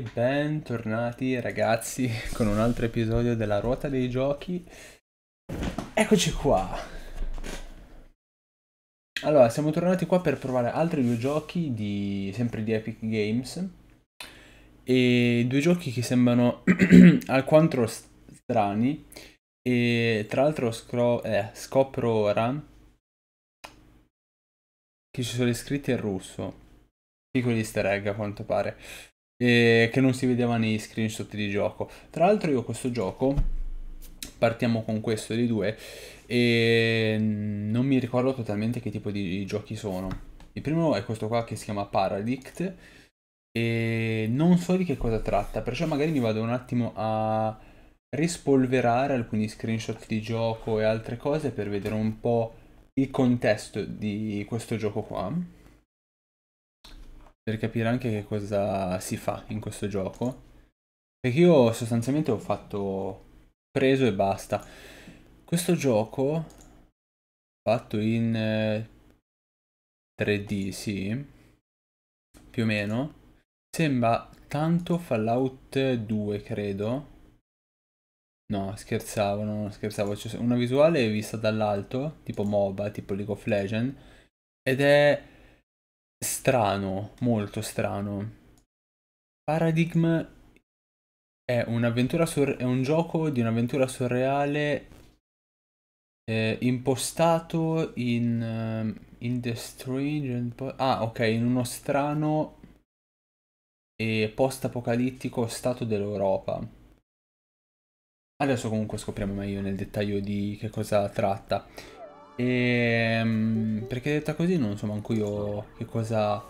Bentornati ragazzi con un altro episodio della ruota dei giochi. Eccoci qua. Allora, siamo tornati qua per provare altri due giochi di sempre di Epic Games. E due giochi che sembrano alquanto strani. E tra l'altro eh, scopro ora che ci sono iscritti in russo. Piccoli easter egg a quanto pare e che non si vedeva nei screenshot di gioco. Tra l'altro io questo gioco, partiamo con questo di due, e non mi ricordo totalmente che tipo di giochi sono. Il primo è questo qua che si chiama Paradict e non so di che cosa tratta, perciò magari mi vado un attimo a rispolverare alcuni screenshot di gioco e altre cose per vedere un po' il contesto di questo gioco qua per capire anche che cosa si fa in questo gioco. Perché io sostanzialmente ho fatto preso e basta. Questo gioco fatto in 3D, sì, più o meno, sembra tanto Fallout 2, credo. No, scherzavo, no, scherzavo. Una visuale vista dall'alto, tipo MOBA, tipo League of Legends, ed è strano, molto strano. Paradigm è sur- è un gioco di un'avventura surreale eh, impostato in, uh, in The Strange ah ok in uno strano e post-apocalittico stato dell'Europa adesso comunque scopriamo meglio nel dettaglio di che cosa tratta e, ehm, perché detta così non so manco io che cosa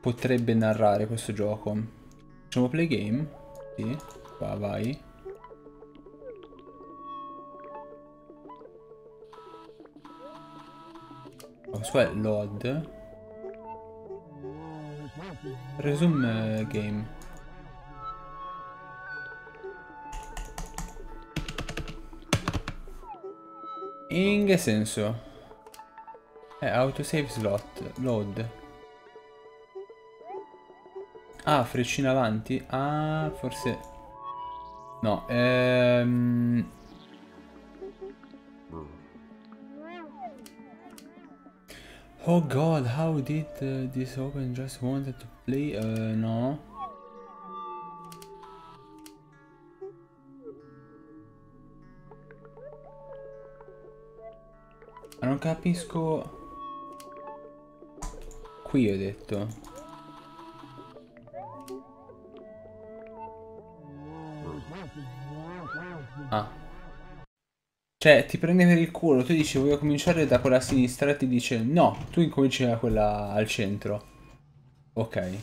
potrebbe narrare questo gioco. Facciamo play game? Sì, qua vai. Questo è load. Resume game. In che senso? Eh, autosave slot, load. Ah, freccina avanti? Ah, forse... No, ehm... Oh god, how did uh, this open just wanted to play? Uh, no. Ma non capisco... Qui ho detto. Ah. Cioè, ti prende per il culo, tu dici voglio cominciare da quella a sinistra e ti dice no, tu incominci da quella al centro. Ok.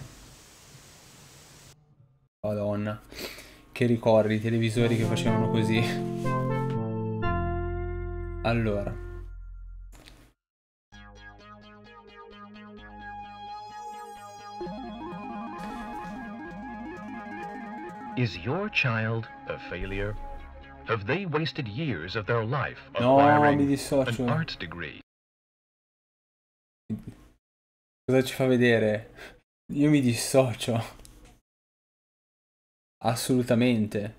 Madonna. Che ricordi, i televisori che facevano così. Allora. Is your child a failure? Have they wasted years of their life No, acquiring dissocio. an arts degree? Cosa ci fa vedere? Io mi dissocio. Assolutamente.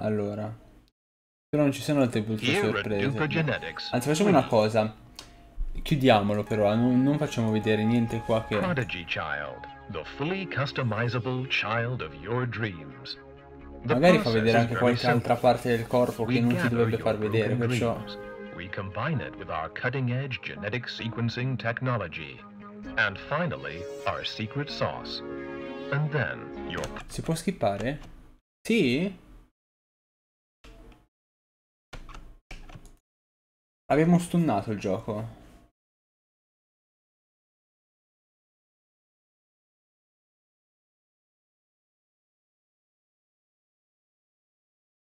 Allora. Però non ci sono altre brutte sorprese. Anzi, facciamo una cosa. Chiudiamolo però, non, non facciamo vedere niente qua che... Prodigy Child, the fully customizable child of your dreams. Magari fa vedere anche qualche altra parte del corpo che non ti dovrebbe far vedere, perciò... We combine it with our cutting-edge genetic sequencing technology. And finally, our secret sauce. And then, your Si può skippare? Sì? Abbiamo stunnato il gioco.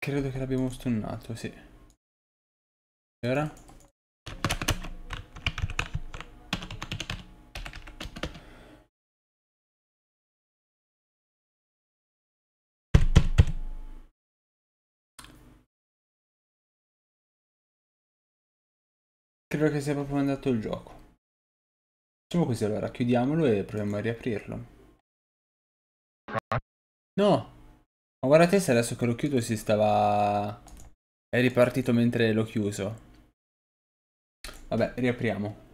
Credo che l'abbiamo stunnato, sì. E ora? Credo che sia proprio andato il gioco. Facciamo così allora, chiudiamolo e proviamo a riaprirlo. No! Ma guardate se adesso che l'ho chiuso si stava... È ripartito mentre l'ho chiuso. Vabbè, riapriamo.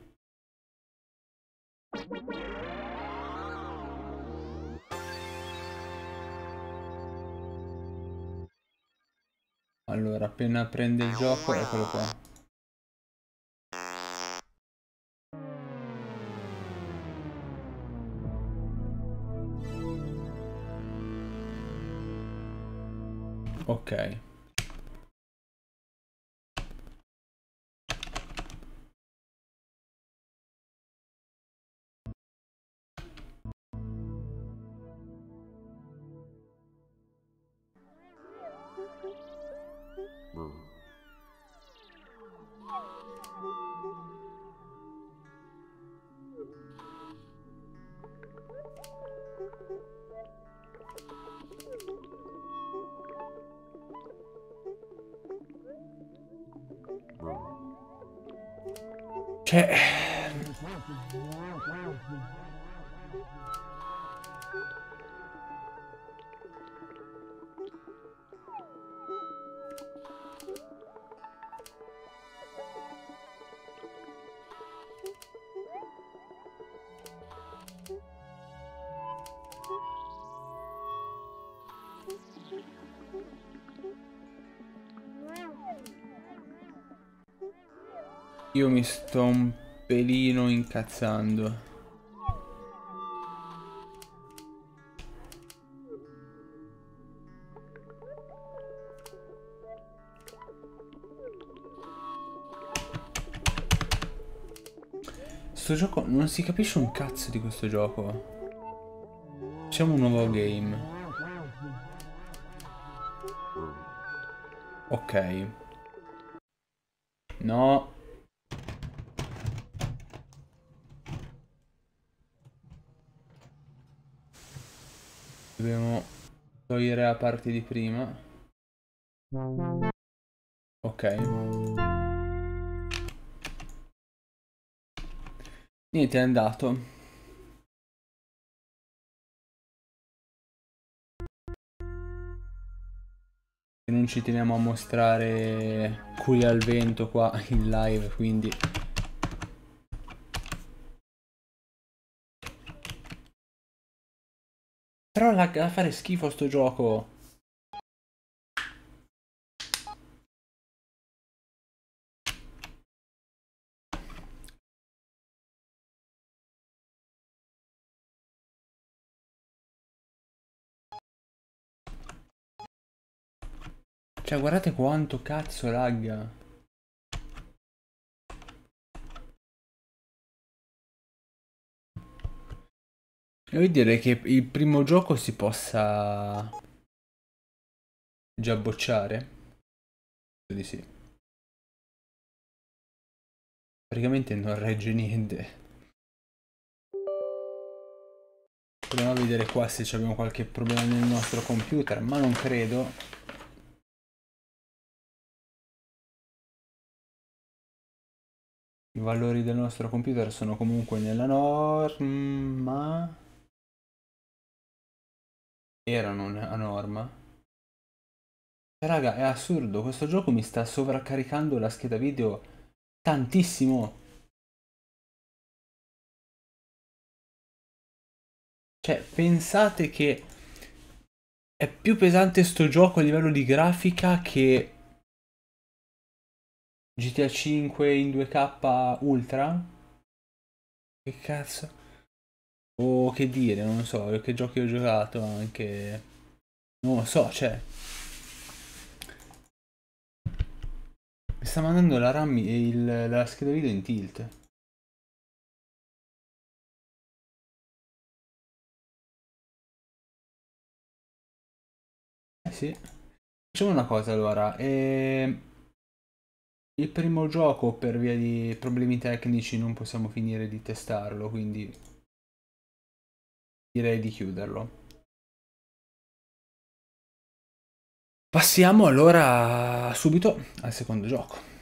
Allora, appena prende il gioco, eccolo qua. Ok. Io mi sto un pelino incazzando. Sto gioco non si capisce un cazzo di questo gioco. Facciamo un nuovo game. Ok. No. Dobbiamo togliere la parte di prima. Ok. Niente, è andato. Non ci teniamo a mostrare culi al vento qua in live, quindi... Però la, a fare schifo sto gioco. Cioè guardate quanto cazzo lagga. Devo dire che il primo gioco si possa già bocciare. Di sì. Praticamente non regge niente. Proviamo a vedere qua se abbiamo qualche problema nel nostro computer, ma non credo. I valori del nostro computer sono comunque nella norma. Erano a norma. Raga, è assurdo, questo gioco mi sta sovraccaricando la scheda video tantissimo. Cioè, pensate che è più pesante sto gioco a livello di grafica che GTA 5 in 2K Ultra? Che cazzo? O che dire, non so, che giochi ho giocato anche... Non lo so, cioè... Mi sta mandando la RAM e il, la scheda video in tilt. Eh sì. Facciamo una cosa allora. Eh... Il primo gioco per via di problemi tecnici non possiamo finire di testarlo, quindi direi di chiuderlo. Passiamo allora subito al secondo gioco.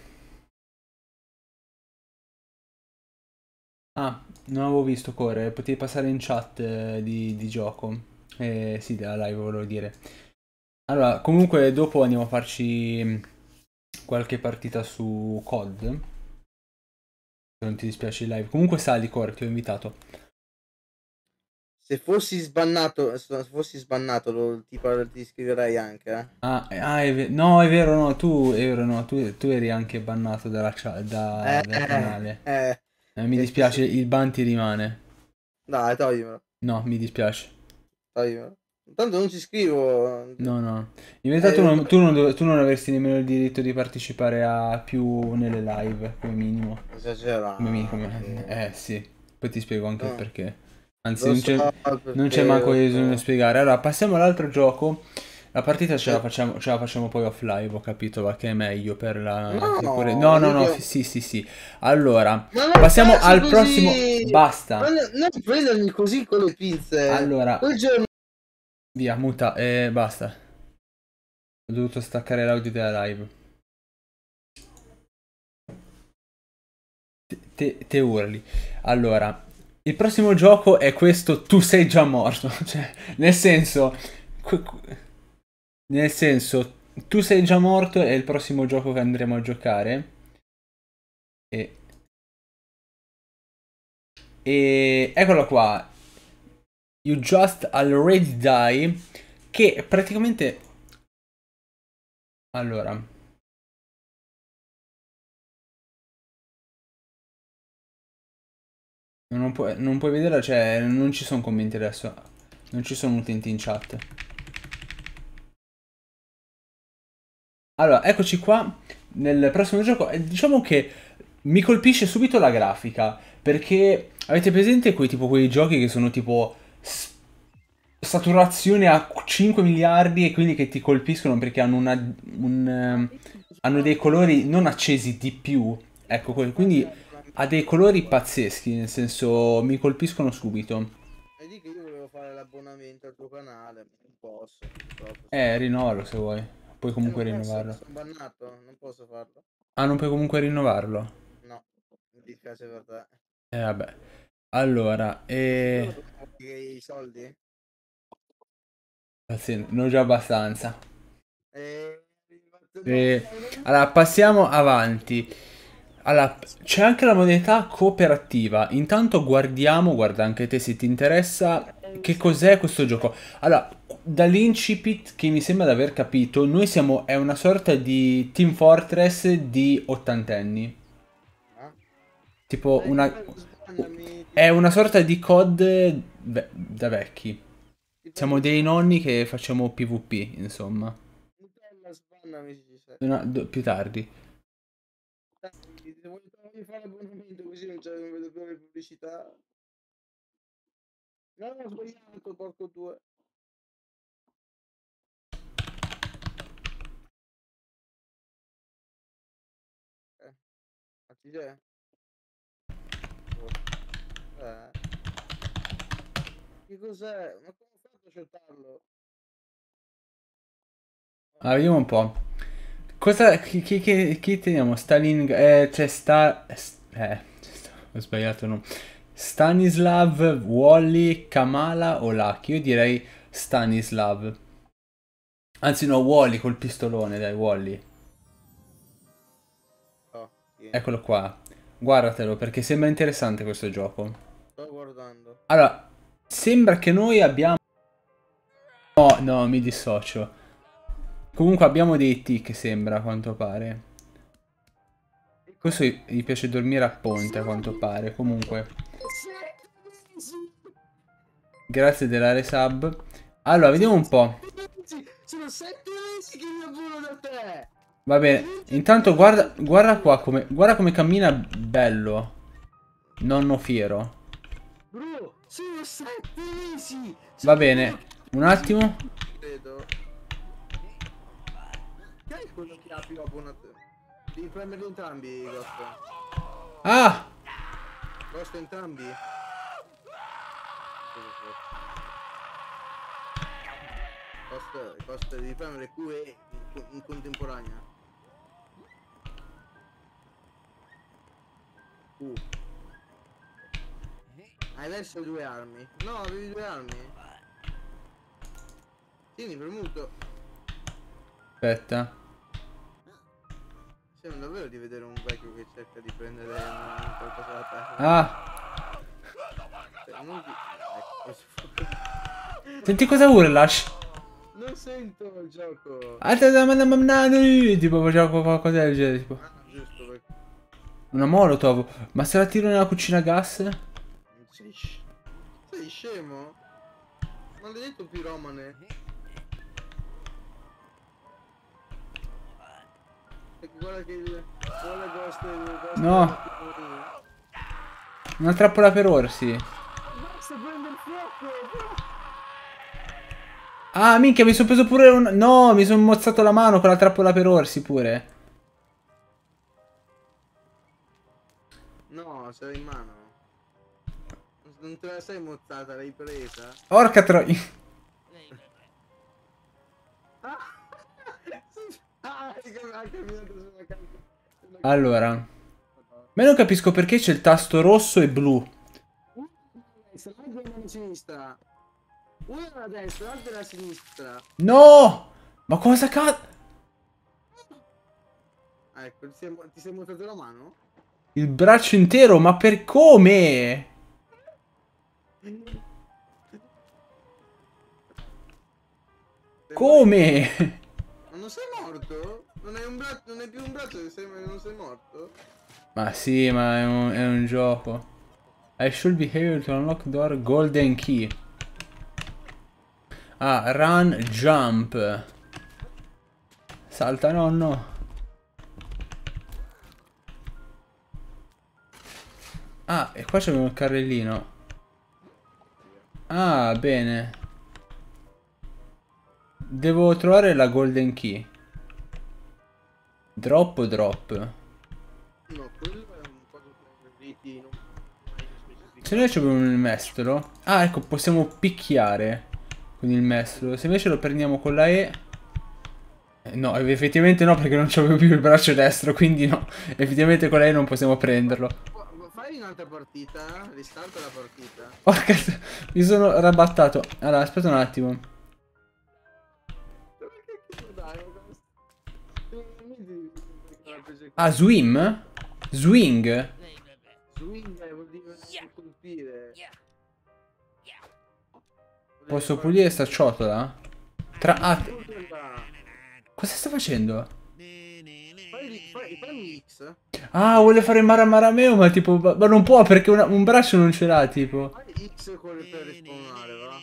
Ah, non avevo visto correre, potevi passare in chat eh, di, di gioco. Eh, sì, della live volevo dire. Allora, comunque dopo andiamo a farci mm, qualche partita su COD. Se non ti dispiace il live. Comunque sali, Core, ti ho invitato. Se fossi sbannato, se fossi sbannato, lo, ti, ti iscriverei anche, eh. Ah, eh, ah, è ve- no, è vero, no, tu, è vero, no, tu, tu eri anche bannato dalla da, Eh, dal canale. Eh, Eh, mi eh, dispiace, il ban ti rimane. dai, toglimelo, No, mi dispiace. toglimelo. Tanto non ci scrivo. No, no. In Eh, tu non, tu non tu non avresti nemmeno il diritto di partecipare a più nelle live, come minimo. Esagerato. Come minimo, Eh sì, poi ti spiego anche il No. perché. Anzi, non c'è, non manco bisogno di spiegare. Allora, passiamo all'altro gioco. La partita ce la Eh. facciamo, ce la facciamo poi off live, ho capito, va che è meglio per la No, sicurezza. No, no, no, sì, sì, sì. Allora, passiamo al così! prossimo. Basta. Ma no- non prendermi così con le pinze. Allora, Quel giorno via, muta, e basta. Ho dovuto staccare l'audio della live. Te, te- te urli. Allora, il prossimo gioco è questo Tu sei già morto. Cioè, nel senso... Nel senso, tu sei già morto è il prossimo gioco che andremo a giocare. E... E eccolo qua. You Just Already Die. Che praticamente... Allora... Non, pu- non puoi vedere, cioè non ci sono commenti adesso. Non ci sono utenti in chat. Allora, eccoci qua nel prossimo gioco. Diciamo che mi colpisce subito la grafica. Perché avete presente quei tipo quei giochi che sono tipo saturazione a 5 miliardi e quindi che ti colpiscono perché hanno una, un, ehm, hanno dei colori non accesi di più. Ecco, quindi ha dei colori pazzeschi, nel senso mi colpiscono subito. E di che io volevo fare l'abbonamento al tuo canale, non posso. purtroppo. Eh, rinnovalo se vuoi. Puoi comunque Eh, non posso, rinnovarlo. Sono bannato, non posso farlo. Ah, non puoi comunque rinnovarlo? No, mi dispiace per te. Eh, vabbè. Allora, eh... Che i soldi? pazienza, ne ho già abbastanza. Eh, Eh, Allora, passiamo avanti. Allora, c'è anche la modalità cooperativa. Intanto guardiamo, guarda anche te se ti interessa, che cos'è questo gioco. Allora, dall'incipit che mi sembra di aver capito, noi siamo, è una sorta di Team Fortress di ottantenni. Tipo una... È una sorta di COD da vecchi. Siamo dei nonni che facciamo PvP, insomma. Do- più tardi. Farmi fare l'abbonamento così non, non vedo più le pubblicità. No, ho sbagliato, porco due. Eh, ma ci c'è? Oh. Eh. Che cos'è? Ma come ho fatto a sceltarlo? Allora, vediamo un po'. Cosa... Chi, chi, chi- chi teniamo? Stalin... Eh, c'è sta... Eh, ho sbagliato no. Stanislav, Wally, Kamala o Lucky? Io direi Stanislav. Anzi no, Wally col pistolone, dai, Wally. Oh, sì. Eccolo qua. Guardatelo perché sembra interessante questo gioco. Sto guardando. Allora, sembra che noi abbiamo... No, no, mi dissocio. Comunque abbiamo dei tic, sembra, a quanto pare. Questo gli piace dormire a ponte, a quanto pare. Comunque, grazie della resub. Allora, vediamo un po'. Sono sette mesi che mi abbuno da te! Va bene. Intanto guarda, guarda qua come, guarda come cammina bello. Nonno fiero. Va bene. Un attimo. Credo. Che è quello che ha più abbonato? Devi premerli entrambi, Ghost. Ah! Ghost entrambi? Ghost, Ghost, devi premere Q e in, contemporanea. Q. Hai messo due armi. No, avevi due armi. Tieni premuto. Aspetta. Sembra davvero di vedere un vecchio che cerca di prendere una- qualcosa da terra. Ah, Cioè, non di... ecco, senti cosa urla? Shh. Non sento il gioco. Alta da manna mamnani. Tipo facciamo qualcosa del genere. Tipo. Ah, giusto perché Una molotov. Ma se la tiro nella cucina a gas? sei, sc- sei scemo? Maledetto piromane. No. Una trappola per orsi. Ah, minchia, mi sono preso pure un... No, mi sono mozzato la mano con la trappola per orsi pure. No, ce l'hai in mano. Non te la sei mozzata, l'hai presa. Porca troia. Ah, Allora. Ma non capisco perché c'è il tasto rosso e blu. Una alla destra, l'altra alla sinistra. No! Ma cosa cazzo? Ecco, ti sei, ti sei montato la mano? Il braccio intero, ma per come? Come? Non sei morto? Non hai, braccio, non hai più un braccio che sei, non sei morto? Ma sì, ma è un, è un gioco. I should be able to unlock door golden key. Ah, run, jump. Salta, nonno. Ah, e qua c'è un carrellino. Ah, bene. Devo trovare la golden key. Drop o drop? No, quello è un po' di. Se noi abbiamo il mestolo. Ah, ecco, possiamo picchiare con il mestolo. Se invece lo prendiamo con la E. eh, No, effettivamente no, perché non c'avevo più il braccio destro, quindi no. Effettivamente con la E non possiamo prenderlo. Fa- Fai un'altra partita, ristarta la partita. Porca, mi sono rabattato. Allora, aspetta un attimo. Ah, swim? Swing? Swing eh, vuol dire colpire. Posso pulire sta ciotola? Tra... Ah, cosa sta facendo? Fai, fai, fai un X. Ah, vuole fare Maramarameo, ma tipo... Ma non può perché una- un braccio non ce l'ha, tipo. X con le per respawnare, va?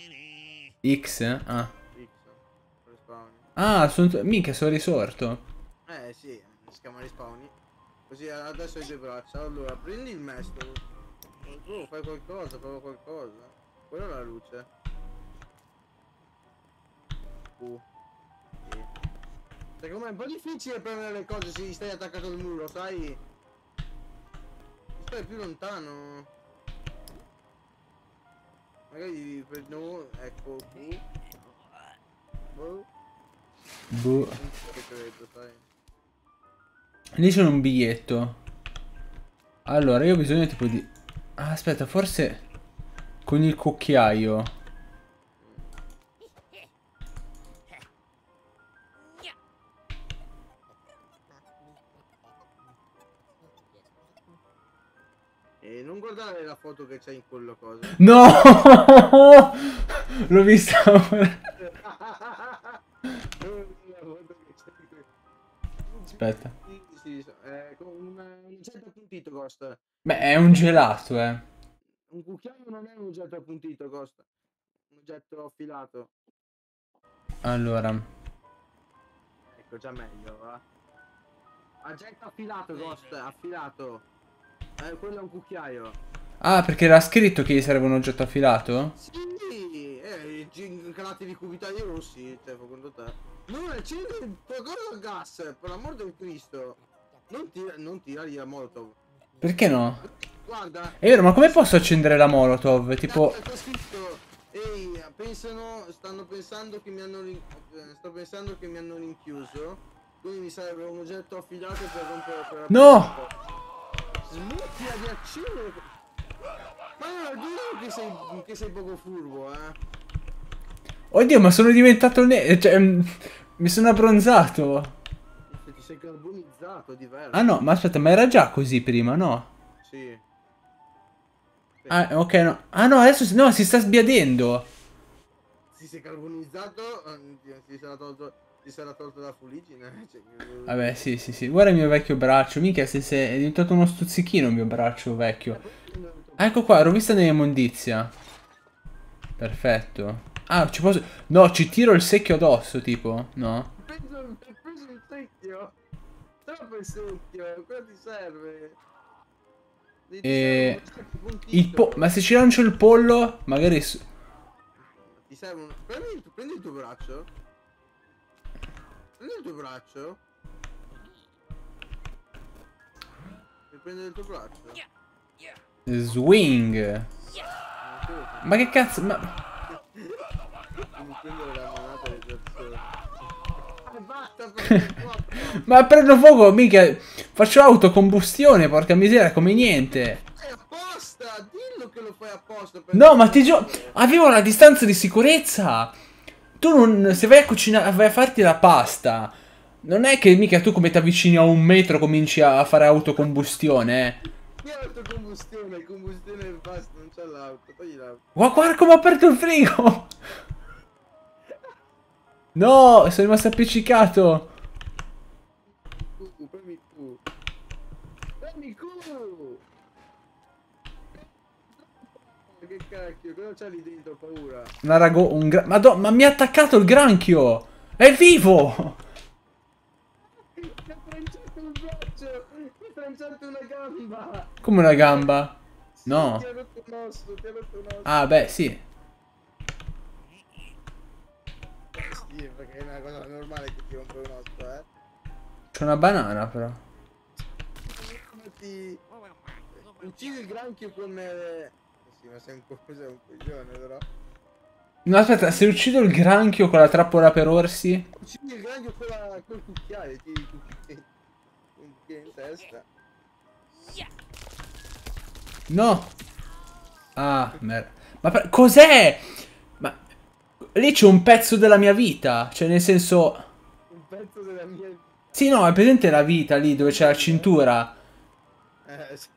X? Ah. X. Ah, sono... Minchia, sono risorto. Eh sì. Così adesso hai due braccia. Allora, prendi il mestolo. Oh, fai qualcosa, prova qualcosa. Quella è la luce. Uh. Sì. Secondo me è un po' difficile prendere le cose se gli stai attaccato al muro, sai? Stai più lontano. Magari per no, ecco. Boh, Boh. non credo, sai. Lì c'è un biglietto. Allora, io ho bisogno tipo di... Ah, aspetta, forse... Con il cucchiaio. E non guardare la foto che c'è in quello cosa. No! L'ho vista ora. Aspetta. Eh, con un, un oggetto appuntito costa. Beh, è un gelato, eh. Un cucchiaio non è un oggetto appuntito, costa. Un oggetto affilato. Allora. Ecco, già meglio, va. Oggetto affilato, Ghost, affilato. Eh, quello è un cucchiaio. Ah, perché era scritto che gli serve un oggetto affilato? Sì, eh, i calati di cubitali rossi, cioè, secondo te. Non accendi qualcosa a gas, per l'amor del Cristo. Non tira, non tirargli la molotov. Perché no? Guarda, È vero, ma come posso accendere la molotov? Tipo... Cazzo, c'è scritto, ehi, pensano, stanno pensando che mi hanno, eh, sto pensando che mi hanno rinchiuso. Quindi mi serve un oggetto affilato per rompere per No! Smettila di accendere. Ma no, dillo che sei, che sei poco furbo, eh. Oddio, ma sono diventato nero. Cioè, mm, mi sono abbronzato. Ti sei carbonizzato, è diverso. Ah no, ma aspetta, ma era già così prima, no? Sì. Ah, ok, no. Ah no, adesso si- no, si sta sbiadendo. Si sei carbonizzato, eh, ti, ti sarà tolto, ti sarà tolto la fuligine. Cioè, Vabbè, sì, sì, sì. Guarda il mio vecchio braccio. Mica se sei... è diventato uno stuzzichino il mio braccio vecchio. Ecco qua, rovista nell'immondizia. Perfetto. Ah, ci posso... No, ci tiro il secchio addosso, tipo. No? Ho preso il secchio. Troppo il secchio, cosa ti serve? Ti- E... serve. Ma se ci lancio il pollo, magari... Ti serve un... Prendi il, tuo- prendi il tuo braccio. Prendi il tuo braccio. E prendi il tuo braccio. Swing. Ma che cazzo... Ma... Devi prendere la manata di persone. Ah, basta per Ma prendo fuoco, mica... Faccio autocombustione, porca miseria, come niente. Apposta! Dillo che lo fai apposta No, ma ti giuro... Avevo una distanza di sicurezza. Tu non... Se vai a cucinare... Vai a farti la pasta... Non è che mica tu come ti avvicini a un metro cominci a fare autocombustione, eh. Che autocombustione? Combustione e basta, non c'è l'auto. Togli l'auto. Gua- Guarda come ho aperto il frigo! No, sono rimasto appiccicato. Premi Q. Premi Q! Che cacchio, cosa c'è lì dentro? Paura. Una rago... Un gra... Madonna, ma mi ha attaccato il granchio! È vivo! Mi ha tranciato il braccio! Mi ha tranciato una gamba! Come una gamba. Sì, No. Ti ha rotto un osso, ti ha rotto un osso. Ah, beh, sì. È una cosa normale che ti rompe un osso, eh. C'è una banana, però. Come ti... Uccidi il granchio con... Eh... Sì, ma sei un, co- sei un coglione, però. No, aspetta, se uccido il granchio con la trappola per orsi... Uccidi il granchio con la... col cucchiaio, ti... ti- ti- in testa. No! Ah, merda. Ma cos'è? Lì c'è un pezzo della mia vita. Cioè, nel senso... Un pezzo della mia... Sì, no, è presente la vita lì dove c'è la cintura? Eh, sì.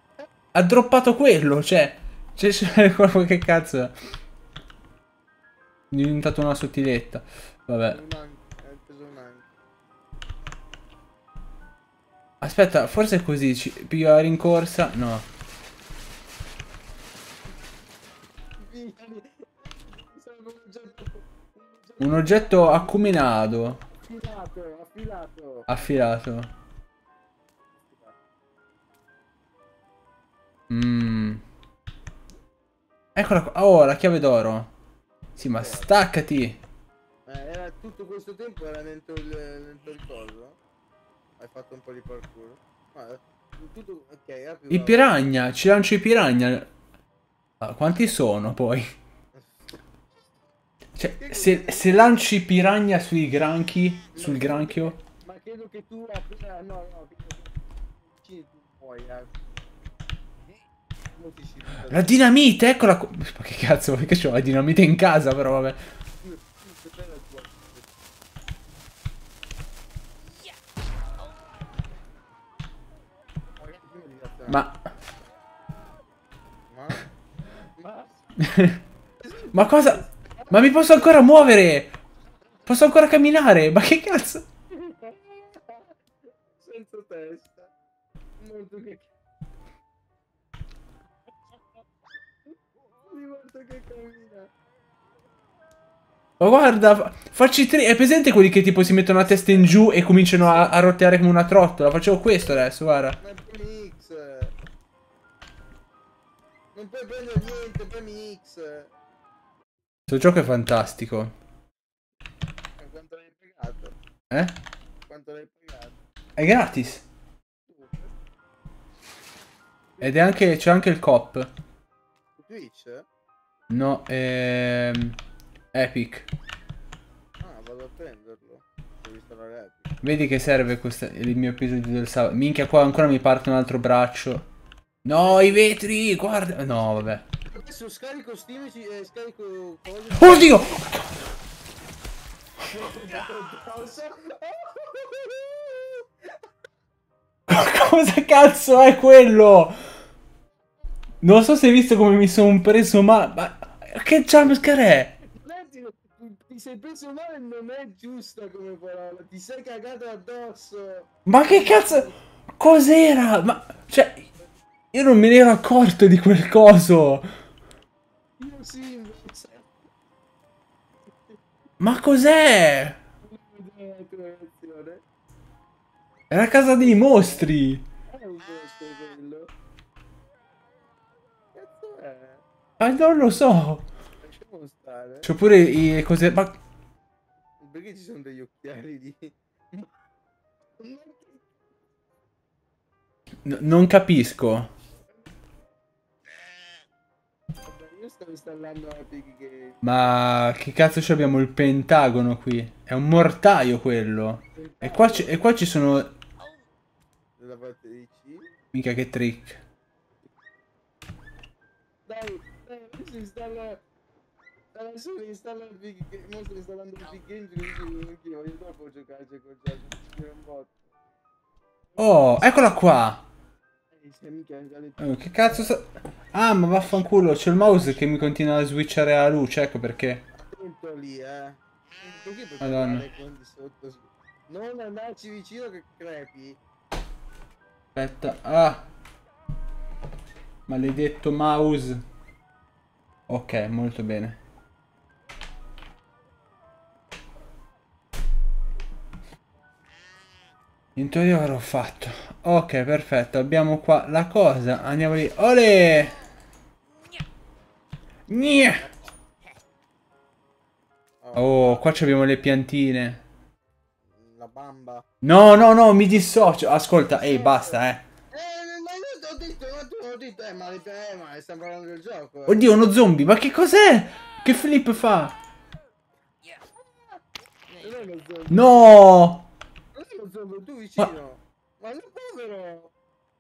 Ha droppato quello, cioè... C'è, c'è quello che cazzo è? Diventato una sottiletta. Vabbè. Aspetta, forse è così. Ci... Piglio la rincorsa. No. Un oggetto acuminato. Affilato, affilato. Affilato. Mmm. Eccola qua. Oh, la chiave d'oro. Sì, ma staccati. Eh, era tutto questo tempo era dentro il, dentro il coso? Hai fatto un po' di parkour? Ah, tutto... ok, I piranha. Ci lancio i piranha. Ah, quanti sono poi? Cioè, se, se lanci i piranha sui granchi, sul granchio... Ma credo che tu appena... No, no, tu puoi, eh. La dinamite, eccola qua. Ma che cazzo, perché c'ho la dinamite in casa, però vabbè. Ma? Ma? Ma cosa? Ma mi posso ancora muovere? Posso ancora camminare? Ma che cazzo? Senza testa. Molto che... Di molto che cammina. Ma guarda, fa- facci tre... È presente quelli che tipo si mettono la testa in giù e cominciano a, a roteare come una trottola? Facevo questo adesso, guarda. Ma X. Non puoi prendere niente, premi Questo gioco è fantastico. Ma Quanto l'hai pagato? Eh? Quanto l'hai pagato? È gratis. Ed è anche... c'è anche il cop. Twitch? No, ehm... Epic. Ah, vado a prenderlo. Vedi che serve questo, il mio episodio del sabato. Minchia, qua ancora mi parte un altro braccio. No, i vetri, guarda. No, vabbè. Adesso scarico Steam e eh, scarico cose. Oddio! Cosa cazzo è quello? Non so se hai visto come mi sono preso ma... ma... Che jumpscare è? Ti sei preso male non è giusta come parola, ti sei cagato addosso. Ma che cazzo... Cos'era? Ma... Cioè... Io non me ne ero accorto di quel coso. Ma cos'è? È la casa dei mostri. È un posto quello. Cazzo è? Ma non lo so. Lasciamo stare. C'ho pure i cose... Ma... Perché ci sono degli occhiali di... n- non capisco. Installando Epic Game. Ma che cazzo ci abbiamo il pentagono qui? È un mortaio quello. E qua, ci- e qua ci sono... Della parte di C. Mica che trick. Dai, dai, adesso installa... Adesso installa Epic Game. Mo sto installando Game così anch'io voglio troppo giocarci ispira un botto. Oh, eccola qua. Oh, che cazzo sta... Ah, ma vaffanculo, c'è il mouse che mi continua a switchare la luce, ecco perché. lì, eh. Madonna. Non andarci vicino che crepi. Aspetta, ah. Maledetto mouse. Ok, molto bene. In teoria avrò fatto. Ok, perfetto. Abbiamo qua la cosa. Andiamo lì. Ole! Gne! Oh, qua ci abbiamo le piantine. La bamba. No, no, no, mi dissocio. Ascolta, ehi, basta, eh. Eh. Oddio, uno zombie, ma che cos'è? Che flip fa? No! Zombie, tu vicino. Ma, non povero.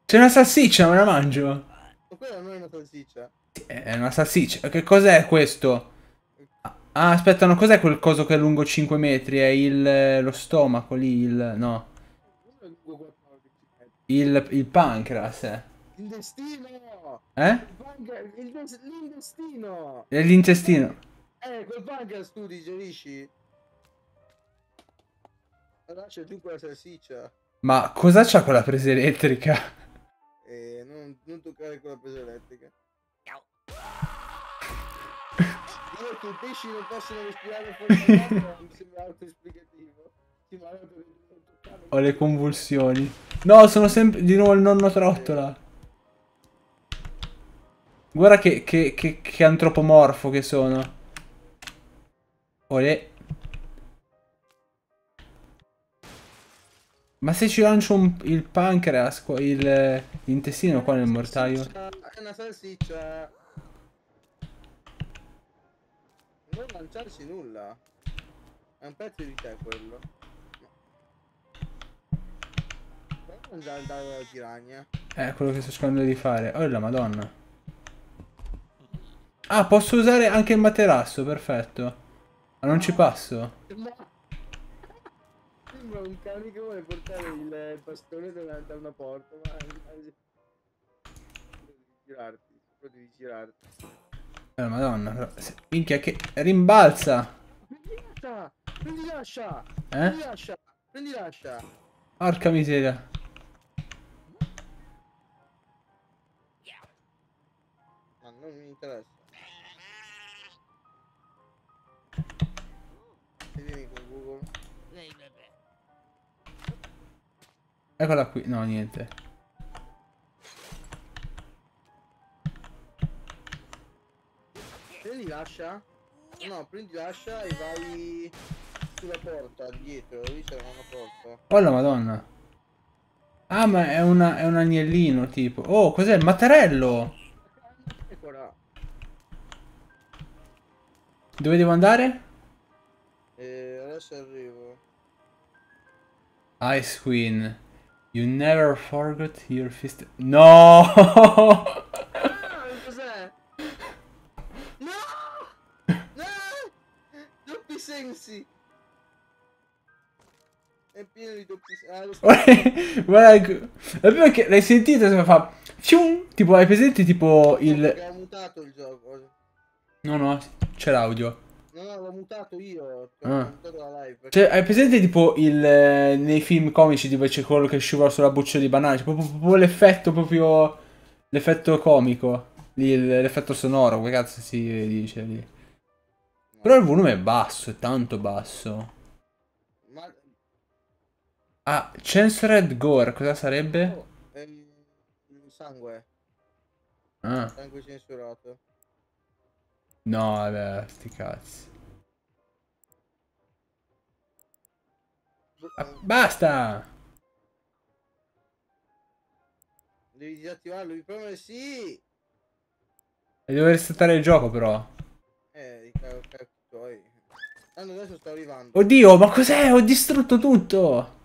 C'è una salsiccia, me la mangio. Ma quella non è una salsiccia. È una salsiccia. Che cos'è questo? Ah, aspetta, no, cos'è quel coso che è lungo 5 metri? È il, lo stomaco lì, il... no. Uno è lungo 14 metri. Il, il pancreas, eh. L'intestino! Eh? Il des- l'intestino! L'intestino. Eh, quel pancreas tu digerisci? Lascia giù quella salsiccia. Ma cosa c'ha quella presa elettrica? E non, non toccare quella presa elettrica. Dire che i pesci non possono respirare fuori dall'acqua mi sembra autoesplicativo. Sì, ma allora devi non toccare. Ho le convulsioni. No, sono sempre di nuovo il nonno trottola. Guarda che, che, che, che antropomorfo che sono. Olè. Ma se ci lancio un- il pancreas, qua- il, eh, l'intestino qua nel mortaio. È una salsiccia. Non lanciarci nulla. È un pezzo di te quello. Puoi mangiare il dado della tiragna? È quello che sto cercando di fare. Oh la madonna. Ah, posso usare anche il materasso, perfetto. Ma non ci passo. Ma... Sembra un cane che vuole portare il bastone da, da una porta, ma... Devi girarti, però devi girarti. Eh, madonna, però. se- Minchia che rimbalza. Prendi l'ascia! Prendi l'ascia! Eh? Prendi l'ascia! Prendi l'ascia! Porca miseria. Ma non mi interessa. Eccola qui. No, niente. Prendi l'ascia? No, prendi l'ascia e vai sulla porta, dietro, lì c'è una porta. Oh la madonna. Ah, ma è, una, è un agnellino tipo. Oh, cos'è? Il mattarello. Ecco là. Dove devo andare? E adesso arrivo. Ice Queen. You never forgot your fist. No! Ah, cos'è? No! No! Doppi sensi! È pieno di doppi sensi. Ah, Guarda, è che l'hai sentito se fa. Fium! Tipo, hai presente tipo il. È mutato il gioco. No, no, c'è l'audio. No, no, l'ho mutato io. Ah. mutato la live. perché- Cioè, hai presente tipo il eh, nei film comici dove c'è quello che scivola sulla buccia di banana, c'è proprio, proprio l'effetto proprio l'effetto comico, l'effetto sonoro, come cazzo si dice lì. Però il volume è basso, è tanto basso. Ma Ah, Censored Gore, cosa sarebbe? oh, ehm, sangue. Ah, Sangue censurato. No, vabbè, sti cazzi. Ah, basta! Devi disattivarlo, devi premere sì. E devo resettare il gioco però. Eh, i ca- cazzi tuoi. Tanto adesso sto arrivando. Oddio, ma cos'è? Ho distrutto tutto!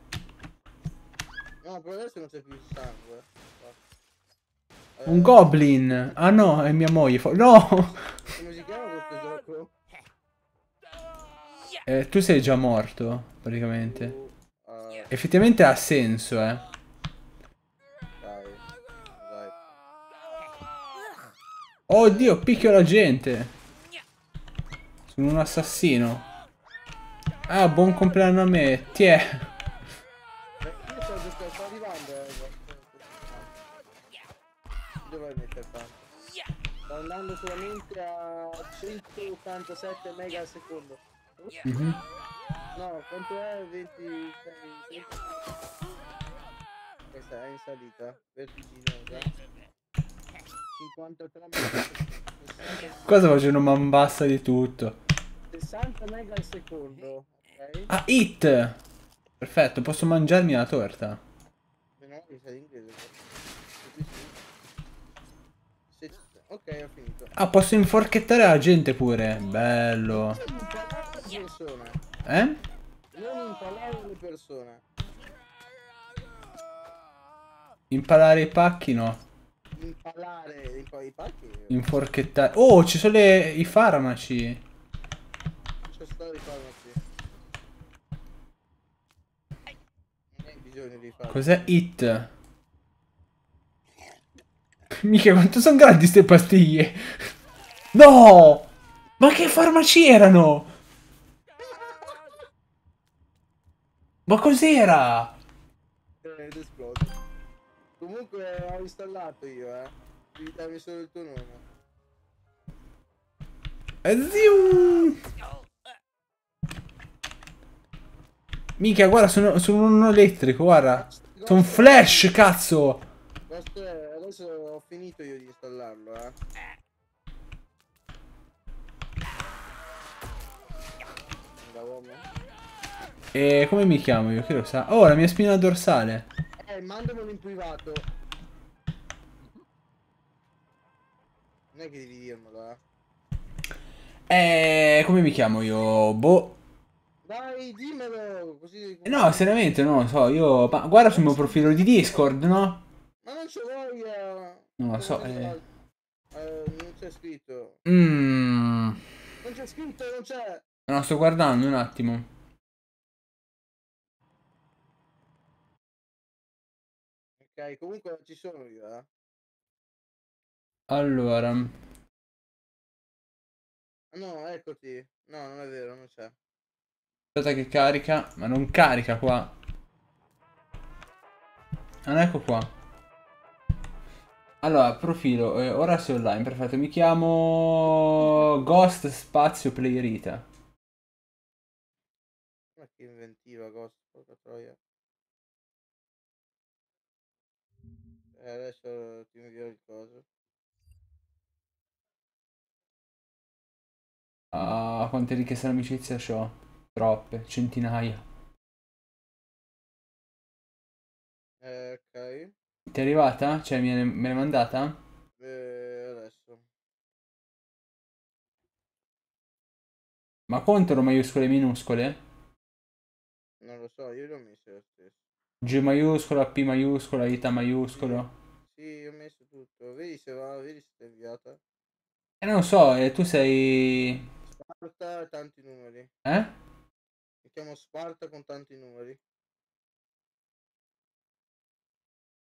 No, però adesso non c'è più il sangue. Eh, Un goblin! Ah no, è mia moglie. No! Come si chiama questo gioco? Eh, tu sei già morto, praticamente. Uh, Effettivamente ha senso, eh. dai, dai. Oddio, picchio la gente. Sono un assassino. Ah, buon compleanno a me. Tiè. Sto andando solamente a 187 mega al secondo. Mhm. No, quanto è? 26... 20? Questa è in salita, vertiginosa. 53 mega 60, Cosa facendo man bassa di tutto? 60 mega al secondo, ok? Ah, hit! Perfetto, posso mangiarmi la torta. No, in inglese. Sì, sì. Se- Ok, ho finito. Ah, posso inforchettare la gente pure. Bello. Non impalare le persone. Eh? Non impalare le persone. Impalare i pacchi no. Impalare impa- i pacchi. Inforchettare. Oh, ci sono le- i farmaci. C'è stato di farmaci. Non hai bisogno di farmaci. Cos'è hit? Mica quanto sono grandi ste pastiglie. No! Ma che farmaci erano? Ma cos'era? Ed esplode. Comunque ho installato io, eh. Devi darmi solo il tuo nome. Eh, zium! Mica, guarda, sono, sono un elettrico, guarda. Sono flash, cazzo! Questo è- adesso ho finito io di installarlo, eh. E come mi chiamo io? Chi lo sa? Oh, la mia spina dorsale. Eh, mandamelo in privato. Non è che devi dirmelo, eh. Eh, come mi chiamo io? Boh. Dai, dimmelo, così... Eh, No, seriamente non lo so. Io. Ma guarda sul mio profilo di Discord, no? Ma non c'è voglia! Non lo so, eh. eh, non c'è scritto. Mmm. Non c'è scritto, non c'è! No, sto guardando un attimo. Ok, comunque ci sono io, eh. Allora. No, eccoti. No, non è vero, non c'è. Aspetta che carica. Ma non carica qua. Ah, non ecco qua. Allora, profilo. eh, ora sei online. Perfetto. Mi chiamo. Ghost Spazio Playerita. Ma che inventiva, Ghost, porca troia. Eh, adesso ti invio il coso. Ah, quante richieste d'amicizia ho? Troppe, centinaia. Eh, ok. Ti è arrivata? Cioè, me l'hai mandata? Eh, adesso. Ma contano maiuscole e minuscole? Non lo so, io li ho messi lo stesso. G maiuscola, P maiuscola, Ita maiuscolo. Sì, ho messo tutto. Vedi se va, vedi se è inviata. Eh, non lo so, eh, tu sei... Sparta tanti numeri. Eh? chiamo Sparta con tanti numeri.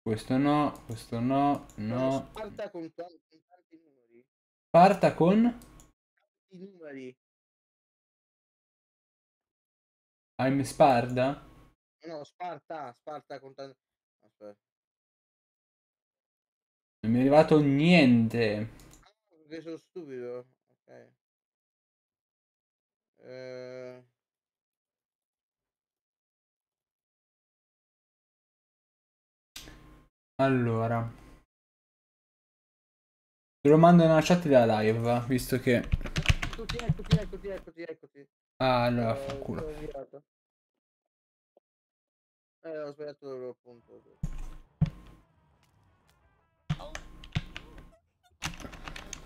Questo no, questo no, no. Sparta con, ta- con tanti numeri. Parta con I numeri. I'm Sparda? No, Sparta, Sparta con tanti... Aspetta. Non mi è arrivato niente. Ah, perché sono stupido. Ok. Eh... Allora. Te lo mando nella chat della live, visto che... Eccoti, eccoti, eccoti, eccoti, eccoti. Ah, allora, Eh, fa culo. Eh, ho sbagliato loro appunto.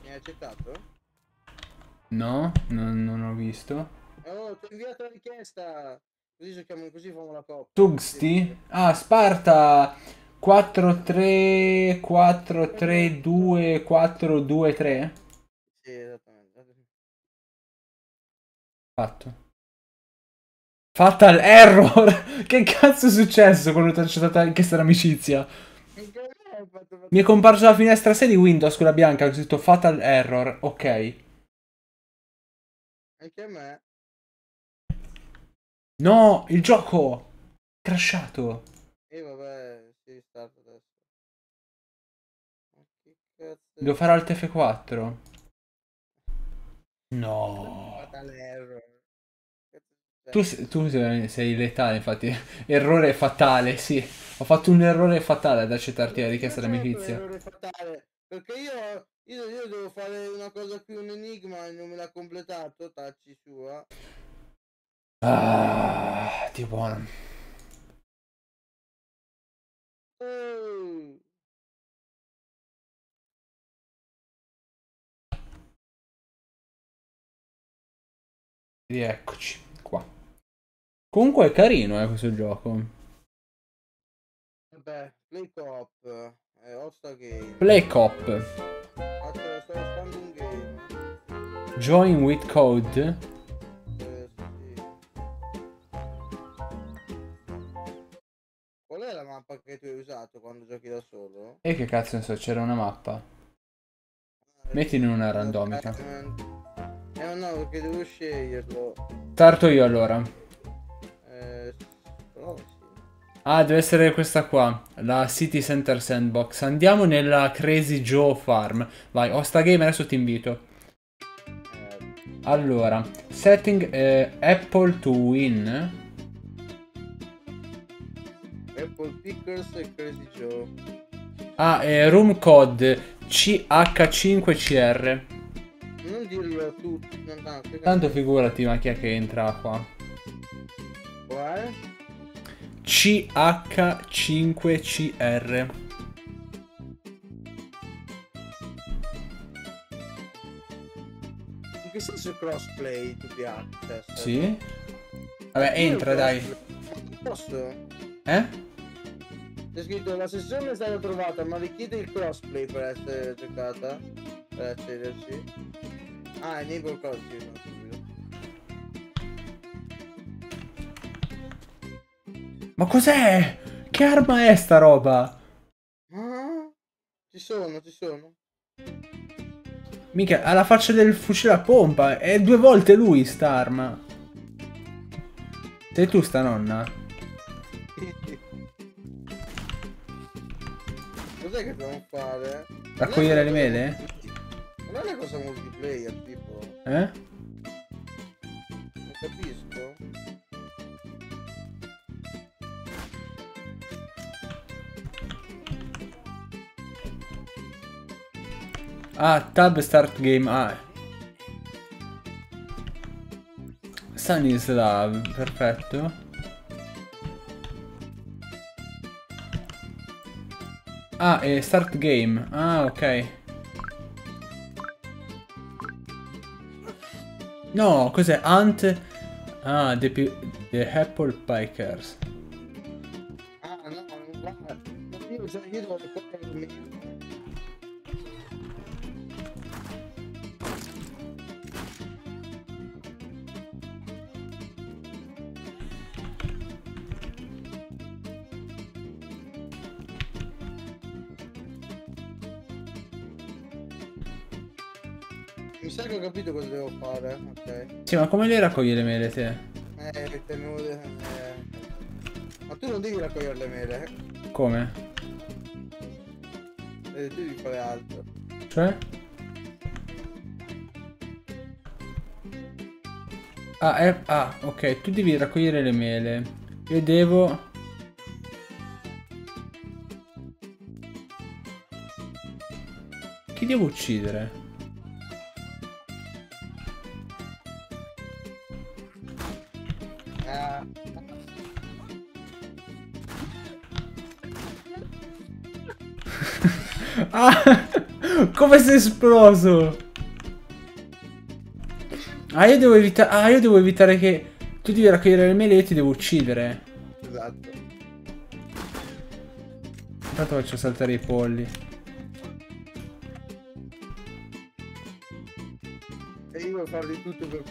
Mi hai accettato? No, non, non ho visto. Oh, ti ho inviato la richiesta! Così giochiamo, così famo la coppa. Tugsti? Ah, Sparta 4 3 4 3 2 4 2 3. Sì, esattamente. Fatto. Fatal error! che cazzo è successo quando ti ho accettato anche questa amicizia? Mi è comparso la finestra 6 di Windows, quella bianca, ho scritto Fatal Error, ok. Anche a me. No, il gioco! Crashato. E vabbè, Devo fare Alt F4. No. Tu, tu sei, letale, infatti. Errore fatale, sì. Ho fatto un errore fatale ad accettarti la richiesta d'amicizia. errore fatale, Perché io, io, io devo fare una cosa qui, un enigma e non me l'ha completato, tacci sua. Ah, Dio buono. Oh, Rieccoci qua. Comunque è carino, eh, questo gioco. vabbè, play co-op, eh, Game. Play Cop. Join with code. Eh, sì. Qual è la mappa che tu hai usato quando giochi da solo? E che cazzo ne so, c'era una mappa. Mettine una eh, randomica. Eh no, perché devo sceglierlo. Starto io allora. Eh, però sì. Ah, deve essere questa qua. La City Center Sandbox. Andiamo nella Crazy Joe Farm. Vai, Osta Game, adesso ti invito. Allora, setting eh, Apple to win. Apple Pickers e Crazy Joe. Ah, eh, room code CH5CR. Non dirlo a tutti. No, no, che Tanto cazzo- figurati, ma chi è che entra qua? Quale? CH5CR. In che senso crossplay to be access? Sì? Vabbè, entra, dai. Posso? Eh? C'è scritto la sessione è stata trovata ma richiede il crossplay per essere giocata. Per accederci. Ah, enable subito. Ma cos'è? Che arma è sta roba? Ah, ci sono, ci sono. Mica, ha la faccia del fucile a pompa. È due volte lui sta arma. Sei tu sta nonna? Cos'è che dobbiamo fare? Raccogliere le mele? Non è una cosa multiplayer, tipo. Eh? Non capisco. Ah, tab start game. Ah. Sunny's Love, perfetto. Ah, e start game. Ah, ok. No, cos'è? Ant... Ah, the, the Apple Pikers. Ah, no, va. No, Io, io devo. Ho capito cosa devo fare. Ok. Sì, ma come le raccogli le mele te? Eh, tenuto. Eh. Ma tu non devi raccogliere le mele. Come? Eh, tu devi fare altro. Cioè? Ah, eh, ah, ok, tu devi raccogliere le mele. Io devo... Chi devo uccidere? Come sei esploso? Ah, io devo evitare... Ah, io devo evitare che... Tu devi raccogliere le mele e io ti devo uccidere. Esatto. Intanto faccio saltare i polli. E io di tutto per.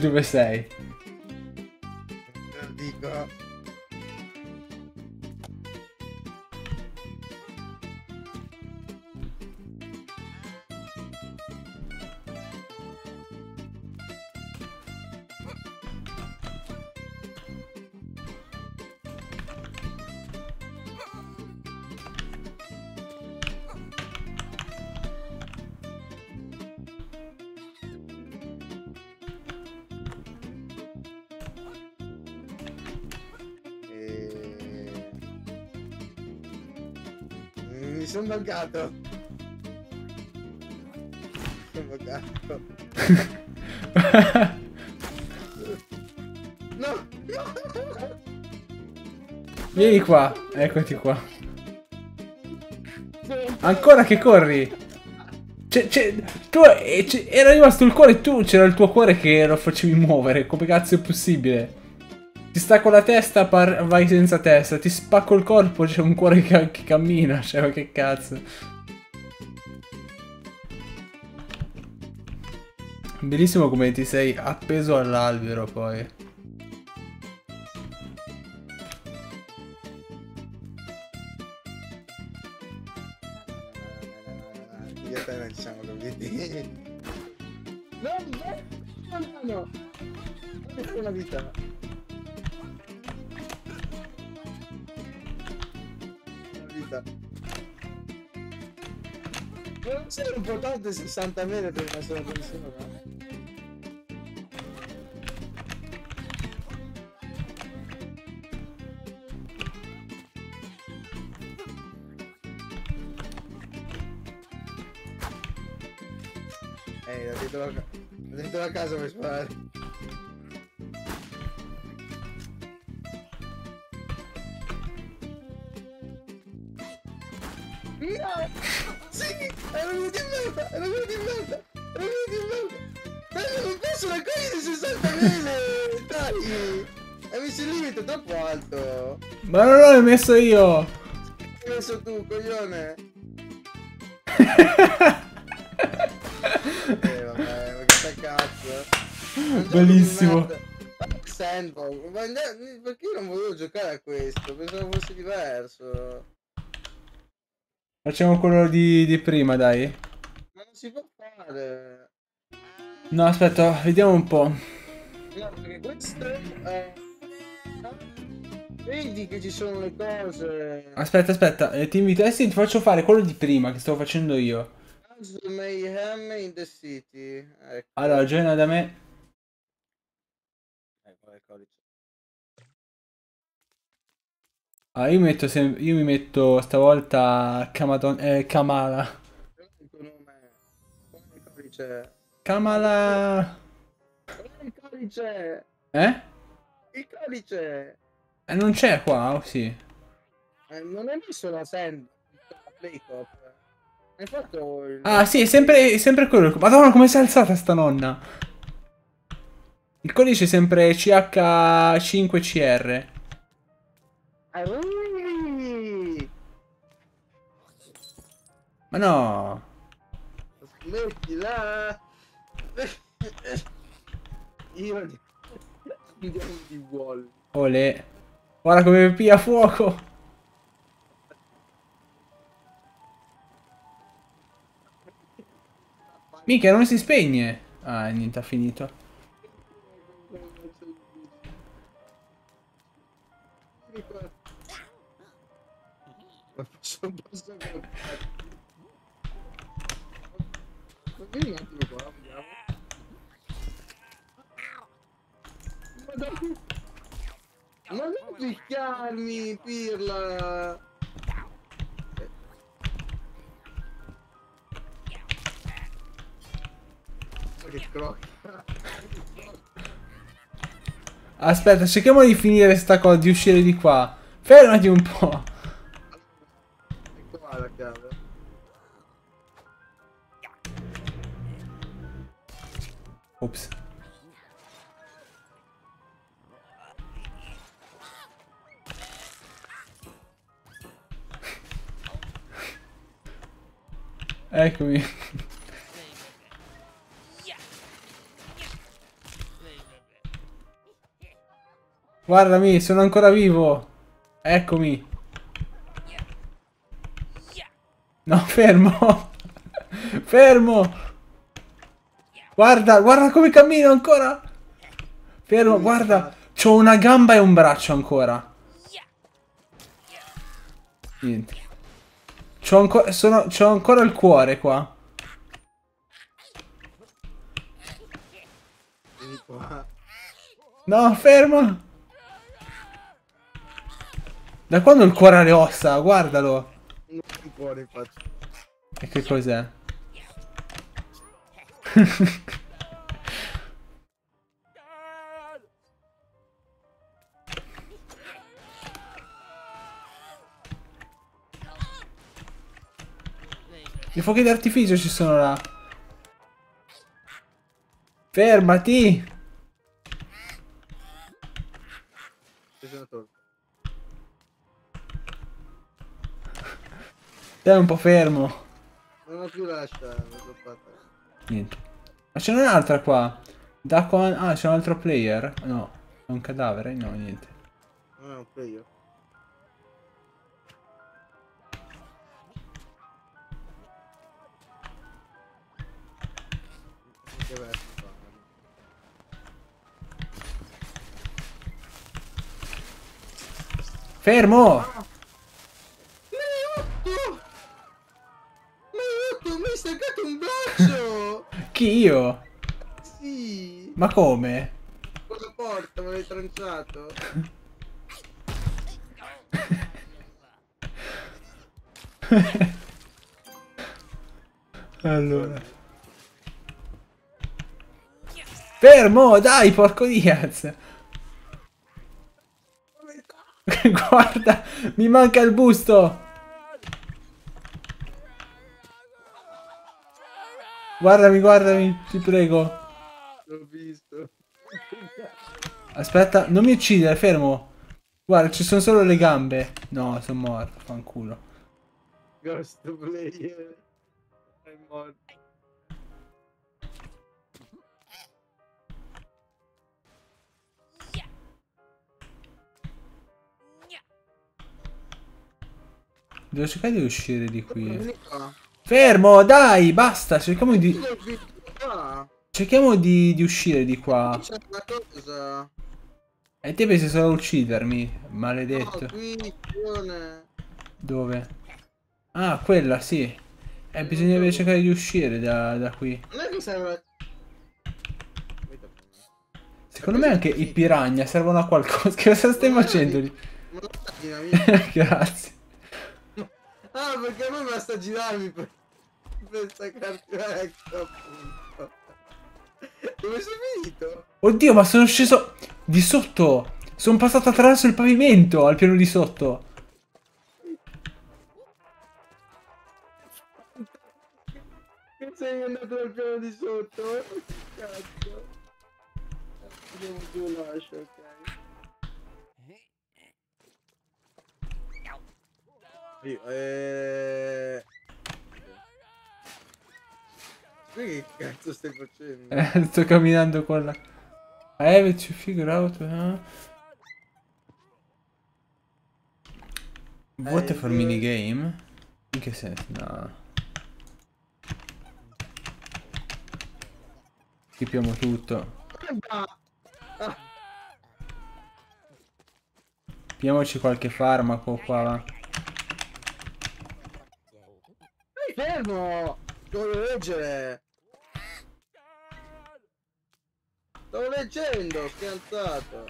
Dove sei? Sono buggato. Mi sono buggato. No! Vieni qua. Eccoti qua. Ancora che corri? C'è, c'è, tu, eh, era rimasto il cuore tu, c'era il tuo cuore che lo facevi muovere. Come cazzo è possibile? Ti stacco la testa, vai senza testa. Ti spacco il corpo, c'è un cuore che, che cammina. Cioè, ma che cazzo. Bellissimo come ti sei appeso all'albero poi. Tante 60 mele per una sola messo io! Hai messo tu, coglione! Eh vabbè, ma che cazzo? Bellissimo. Sandbox, ma perché io non volevo giocare a questo? Pensavo fosse diverso. Facciamo quello di, di prima, dai. Ma non si può fare. No, aspetta, vediamo un po'. No, perché questo è... Vedi che ci sono le cose. Aspetta, aspetta, eh, ti invito. Eh sì, ti faccio fare quello di prima che stavo facendo io. Mayhem in the City. Ecco. Allora, gioina da me. Ecco codice. Ah, io, metto io mi metto stavolta Kamadon- eh, Kamala. Kamala. Il codice? Eh? Il codice! Eh, non c'è qua, oh sì. Eh, non hai messo la send la play cop. Hai fatto il... Ah, sì, è sempre, è sempre quello. Madonna, come si è alzata sta nonna? Il codice è sempre CH5CR. Ah! Ma no. Smettila! Io andiamo di wall. Ole. Guarda come pia fuoco. Mica non si spegne. Ah, niente, ha finito. Vieni un attimo qua, vediamo. Ma dai! Ma non picchiarmi, pirla! Ma che crocca! Aspetta, cerchiamo di finire sta cosa, di uscire di qua. Fermati un po'. Qua la chiave. Ops. Eccomi. Guardami, sono ancora vivo. Eccomi. No, fermo. fermo. Guarda, guarda come cammino ancora. Fermo, guarda. C'ho una gamba e un braccio ancora. Niente. C'ho ancora, sono, c'ho ancora il cuore qua. No, fermo. Da quando il cuore ha le ossa? Guardalo. Non può infatti. E che cos'è? I fuochi d'artificio ci sono là. Fermati! Stai un po' fermo. Non ho più lascia, l'ho fatta. Niente. Ma ce n'è un'altra qua. Da qua... Ah, c'è un altro player? No. È un cadavere? No, niente. Non è un player. Fermo! Aiuto! Aiuto, mi hai staccato un braccio! Chi io? sì! Ma come? Con la porta me l'hai tranciato. Allora. Fermo, dai, porco Diaz. Guarda, mi manca il busto. Guardami, guardami, ti prego. L'ho visto. Aspetta, non mi uccidere, fermo. Guarda, ci sono solo le gambe. No, sono morto, fanculo. Ghost player. È morto. Devo cercare di uscire di qui. Fermo, dai, basta, cerchiamo di... Cerchiamo di, di uscire di qua. E te pensi solo a uccidermi, maledetto. Dove? Ah, quella, sì. Eh, bisognerebbe cercare di uscire da, da qui. Secondo me anche i piranha servono a qualcosa. Che cosa stai facendo lì? Grazie. Ah, perché a me basta girarmi per, per staccarti ecco appunto. Dove sei finito? Oddio, ma sono sceso di sotto. Sono passato attraverso il pavimento al piano di sotto. Che sei andato al piano di sotto? Che cazzo? Andiamo giù lascia, Io, eh... Che cazzo stai facendo? Eh, sto camminando con la... I have to figure out... eh? Vote Eh, for minigame? In che senso? No. Schippiamo tutto. Piamoci qualche farmaco qua. va. Stai fermo! Devo leggere! Stavo leggendo, schiantato!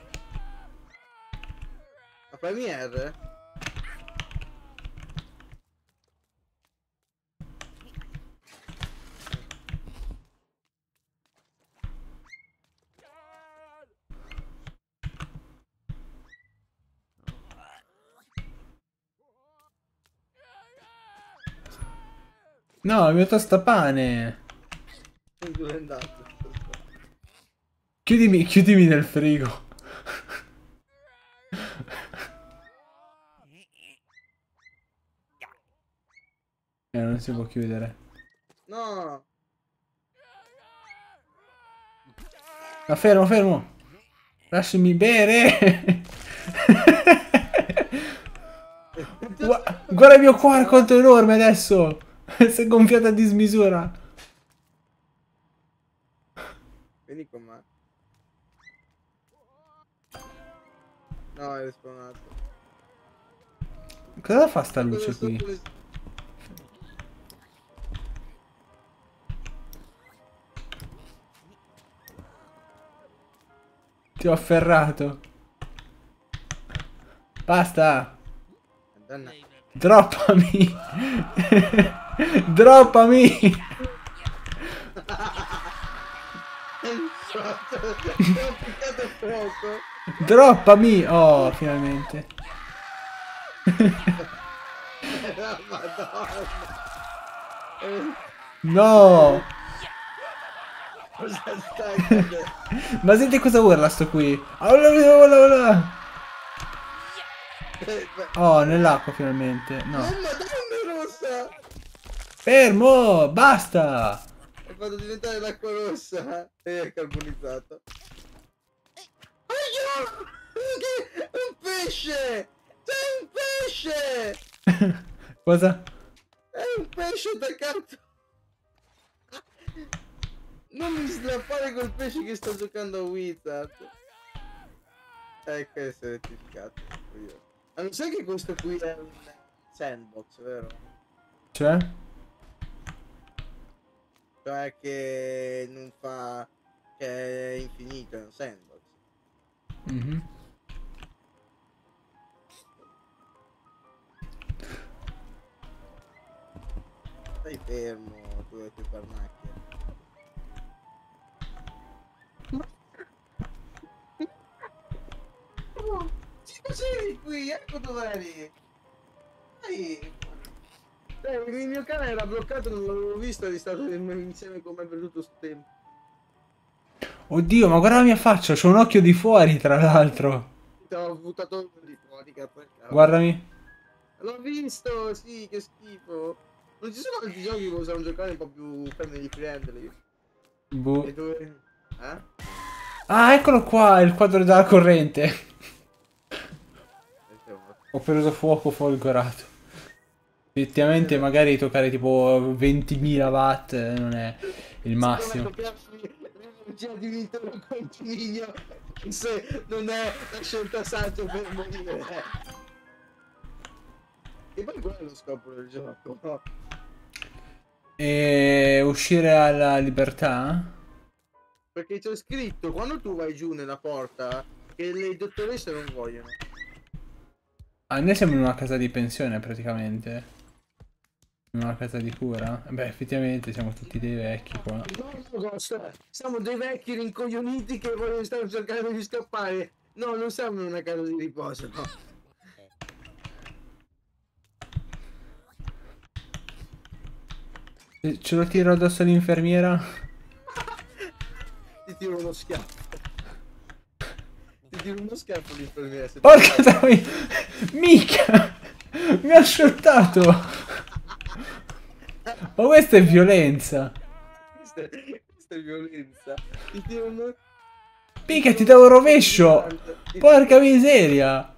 Ma Premiere? No, il mio tostapane! Dove è andato? Chiudimi, chiudimi nel frigo. Eh, non si può chiudere. No! Ma fermo, fermo! Lasciami bere! Gua- guarda il mio cuore quanto è enorme adesso! si è gonfiato a dismisura! Vieni con me. No, è spawnato. Cosa fa sta Cosa luce qui? Ti ho afferrato. Basta! Madonna. Droppami! Droppami! Droppami! Oh, finalmente. No! Ma senti cosa urla sto qui? Oh, nell'acqua finalmente. No. Fermo! Basta! Hai fatto diventare l'acqua rossa e è carbonizzato. Aiuto! Un pesce! C'è un pesce! Cosa? È un pesce attaccato! Non mi slappare col pesce che sto giocando a Wizard! Ecco, è certificato. Io. Ma non sai che questo qui è un sandbox, vero? Cioè? Cioè che non fa... che è infinito, è un sandbox. Mhm. Stai fermo, tu e tue pernacchie. Ci facevi qui, ecco dov'eri! Dai! Dai, il mio cane era bloccato, non l'avevo visto, eri stato insieme con me per tutto questo tempo. Oddio, ma guarda la mia faccia, c'ho un occhio di fuori, tra l'altro. Ti avevo buttato di fuori, cazzo. Guardami. L'ho visto, sì, che schifo. Non ci sono altri giochi che possiamo giocare un po' più family friendly. Boh. E dove... Eh? Ah, eccolo qua, il quadro della corrente. Ho preso fuoco folgorato. Effettivamente magari toccare tipo 20.000 watt non è il massimo. L'energia di un intero continuo se non è la scelta saggia per morire. E poi quello è lo scopo del gioco. no? E uscire alla libertà? Perché c'è scritto quando tu vai giù nella porta che le dottoresse non vogliono. Ah, noi siamo in una casa di pensione praticamente. Una casa di cura. Beh, effettivamente siamo tutti dei vecchi qua. No, siamo dei vecchi rincoglioniti che vogliono stare cercando di scappare. No, non siamo in una casa di riposo, no. Se Ce lo tiro addosso all'infermiera? Ti tiro uno schiaffo. Ti tiro uno schiaffo l'infermiera. se ti Porca troia! Mica! Mi ha shortato! Ma questa è violenza! Questa Questa è violenza. Ti un... Mica ti davo il rovescio! Porca miseria!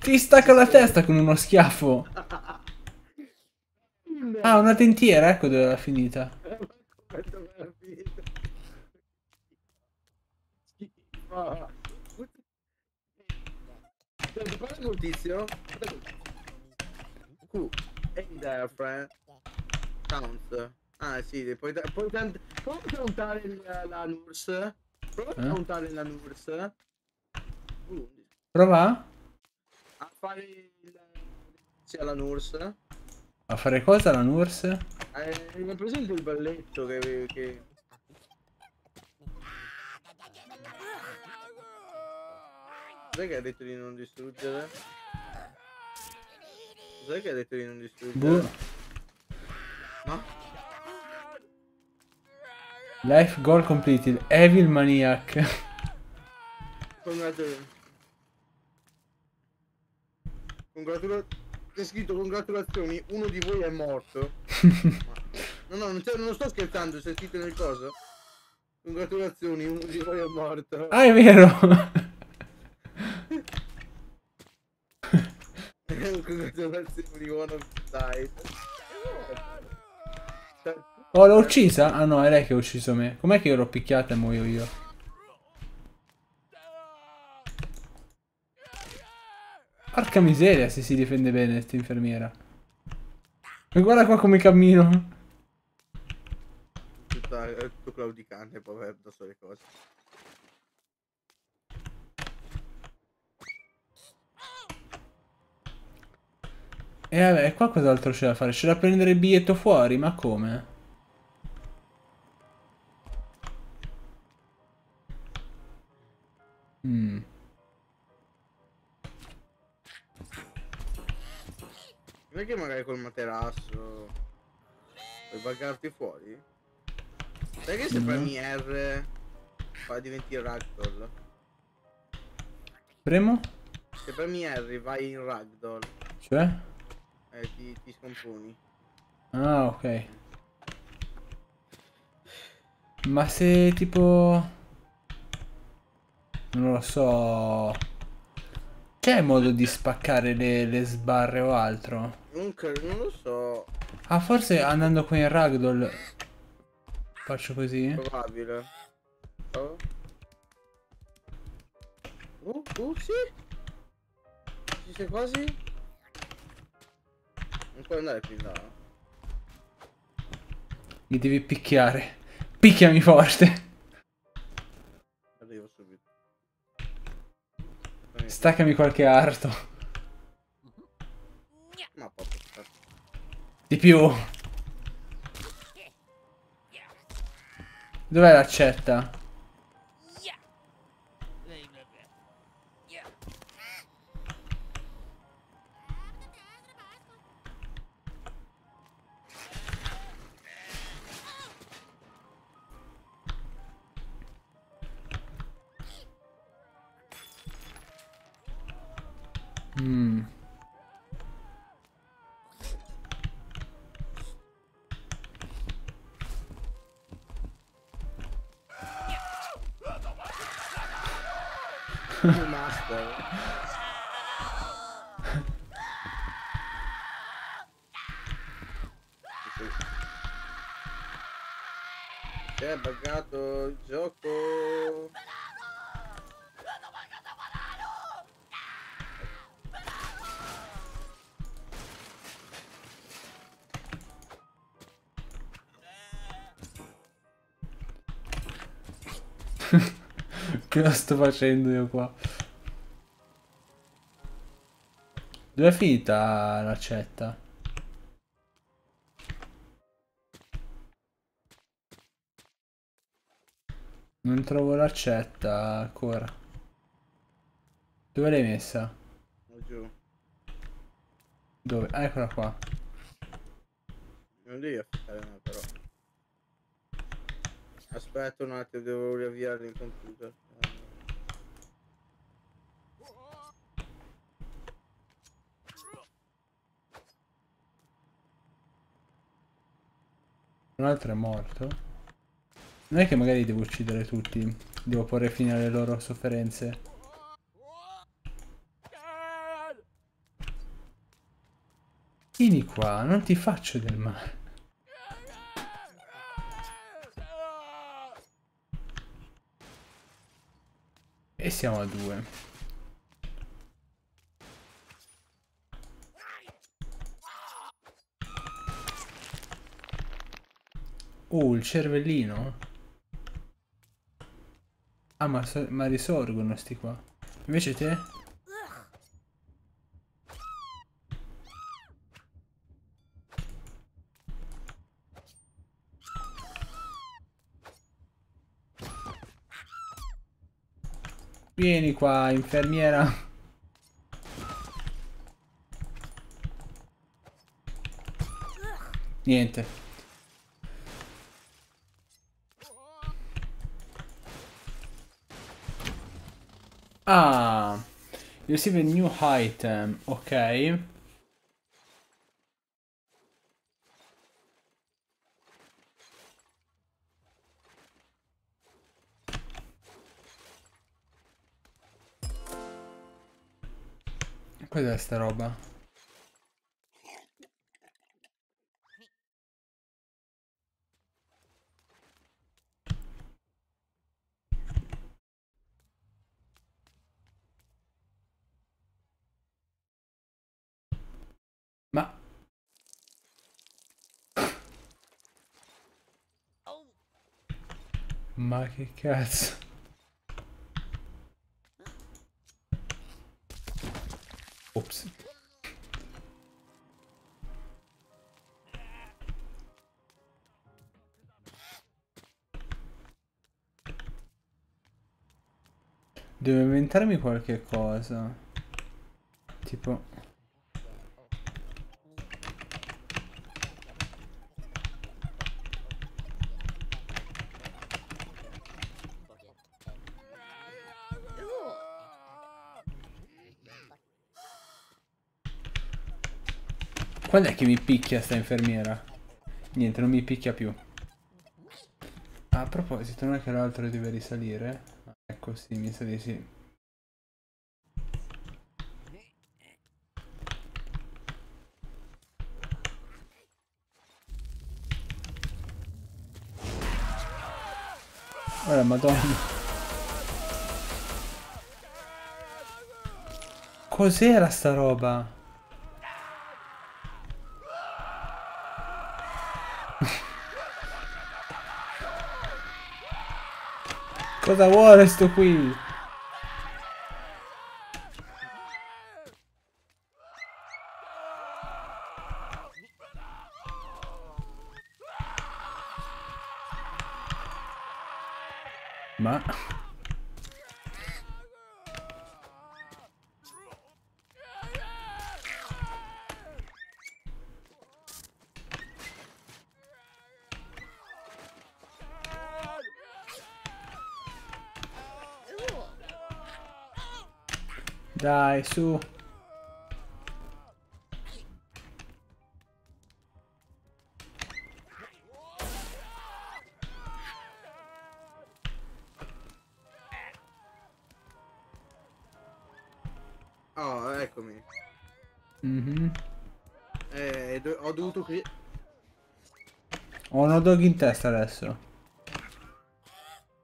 Ti stacca la testa con uno schiaffo. Ah, una dentiera, ecco dove era finita. Schifo. Senti, parla col tizio. Hey there, friend. Count. Ah, sì, puoi, puoi, puoi countare la, la Nurse. Prova a Eh? countare la Nurse. Uh, Prova a fare il... Sì, alla Nurse. a fare cosa la nurse? Eh, hai presente il balletto che... che... Cos'è che ha detto di non distruggere? Cos'è che ha detto di non distruggere? Boh. No? Life goal completed. Evil maniac. Congratulazioni. Congratulazioni. C'è scritto congratulazioni, uno di voi è morto. No, no, non, non sto scherzando, c'è scritto nel coso. Congratulazioni, uno di voi è morto. ah, è vero. Congratulazioni, one of died. Oh, l'ho uccisa? Ah no, è lei che ha ucciso me. Com'è che io l'ho picchiata e muoio io? Porca miseria se si difende bene questa infermiera. E guarda qua come cammino. È tutto claudicante, poi va addosso le cose. E vabbè, qua cos'altro c'è da fare? C'è da prendere il biglietto fuori, ma come? Mm. Non è che magari col materasso puoi buggarti fuori? Sai che se No. premi R fa diventi ragdoll? Premo? Se premi R vai in ragdoll Cioè? E ti, ti scomponi. Ah, ok. Ma se tipo... Non lo so... C'è modo di spaccare le, le sbarre o altro? Non, cre- non lo so, Ah, forse andando qui in ragdoll... Faccio così? probabile. Oh. Uh, uh, sì. Ci sei quasi? Non puoi andare più in là. Mi devi picchiare. Picchiami forte. Arrivo subito. Staccami qualche arto. Ma proprio. Di più. Dov'è l'accetta? Mm. Che sto facendo io qua? Dove è finita l'accetta? Non trovo l'accetta ancora. Dove l'hai messa? Giù. Dove? Ah, eccola qua. Non devi affittare no, però. Aspetta un attimo, devo riavviare il computer. Un altro è morto. Non è che magari devo uccidere tutti. Devo porre fine alle loro sofferenze. Vieni qua, non ti faccio del male. E siamo a due. Oh, il cervellino? Ah, ma, so- ma risorgono sti qua. Invece te? Vieni qua, infermiera. Niente. Ah, receive a new item, ok. Cos'è sta roba? Ma... Ma che cazzo? Ops. Devo inventarmi qualche cosa. Tipo... Quando è che mi picchia sta infermiera? Niente, non mi picchia più. A proposito, non è che l'altro deve risalire? Ecco, sì, mi sa di sì. Ora, madonna. Cos'era sta roba? Cosa vuole sto qui? Ma... Dai, su. Oh, eccomi. Mhm. Eh, do- ho dovuto qui. Ho un dog in testa adesso.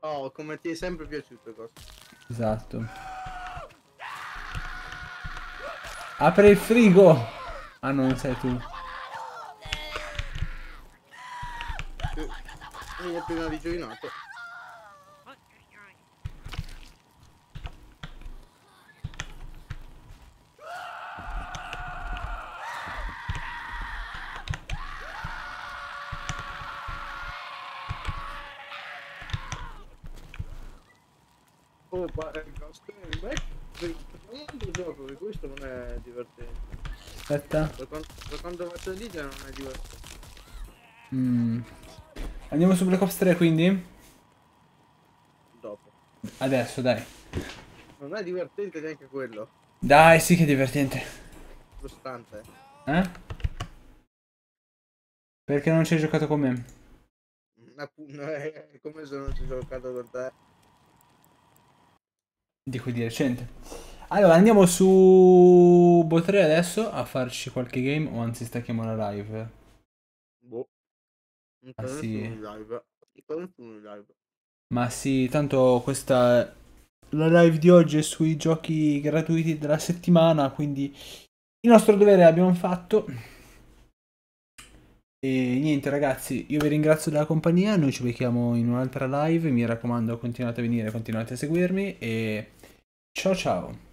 Oh, come ti è sempre piaciuto questo. Esatto. Apri il frigo! Ah, non sei tu. Mi è appena rigioinato. Oh, ma eh, questo è un bel- un altro gioco che questo non è divertente. Aspetta. Per quanto, faccio dire non è divertente. Mm. Andiamo su Black Ops 3 quindi? Dopo. Adesso, dai. Non è divertente neanche quello. Dai, sì che è divertente. Costante. Eh? Perché non ci hai giocato con me? Appunto, eh, come se non ci sono giocato con te. Dico di recente. Allora, andiamo su Botre adesso a farci qualche game o anzi stacchiamo la live. Boh. Non Ah, sì. live. Live. Ma sì, tanto questa la live di oggi è sui giochi gratuiti della settimana, quindi il nostro dovere l'abbiamo fatto. E niente ragazzi, io vi ringrazio della compagnia, noi ci becchiamo in un'altra live, mi raccomando continuate a venire, continuate a seguirmi e ciao ciao.